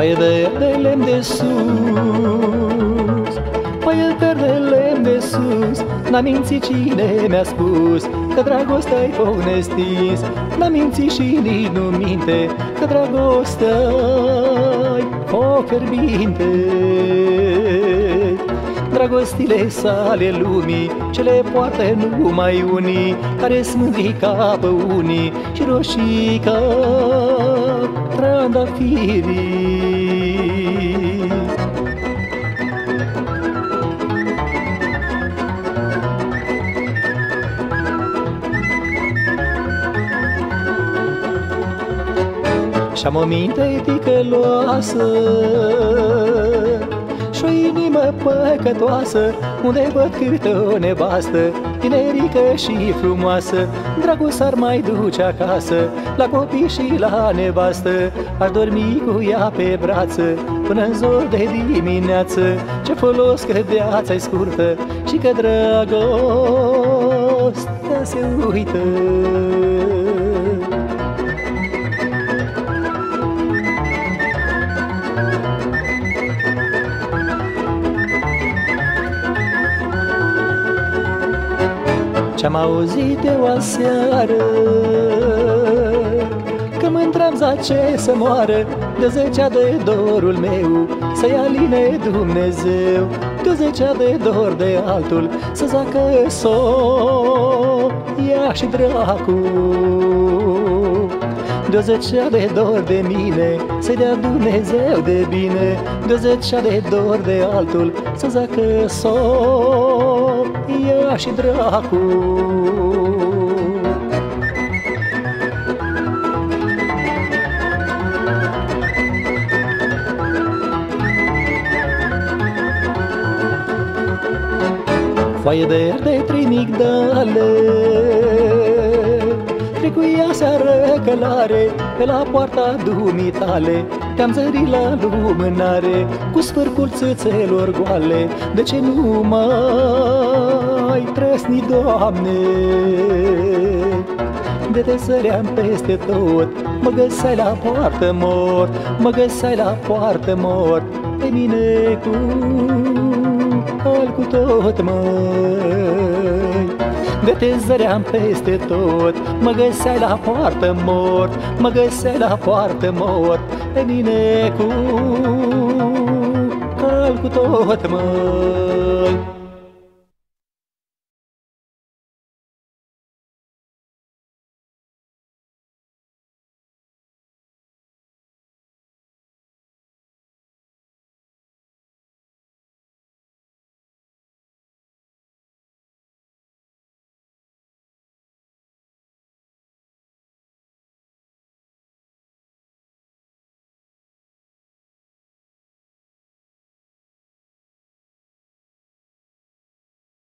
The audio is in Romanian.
Foaie de lemn de sus Foaie de lemn de sus N-a mințit cine mi-a spus Că dragostea-i foc nestins N-a mințit și nici nu minte Că dragostea-i foc fierbinte Dragostile sale lumii Ce le poartă numai unii Care smândii ca pe unii Și roșii ca trandafirii Și-am o minte ticăloasă Și o inimă păcătoasă Unde văd câte o nevastă Tinerică și frumoasă Dragul s-ar mai duce acasă La copii și la nevastă Aș dormi cu ea pe brață Până în zor de dimineață Ce folos că viața-i scurtă Și că dragostea se uită Ce-am auzit eu aseară Că mândream zace să moară De zecea de dorul meu Să-i aline Dumnezeu De zecea de dor de altul Să zacă soț Ia și dracu. De o zecea de dor de mine Să-i dea Dumnezeu de bine De o zecea de dor de altul Să zacă soț Ia și dracu. Foaie de de trei migdale Trecuia seară călare Pe la poarta dumitale Te-am zărit la lumânare Cu sfârcul țâțelor goale. De ce nu mai trăsni, Doamne? De te săream peste tot Mă găseai la poartă mort Mă găseai la poartă mort Pe mine cu al cu tot, măi De te zăream peste tot. Mă găseai la poartă mort Mă găseai la poartă mort. Pe mine cu al cu tot, măi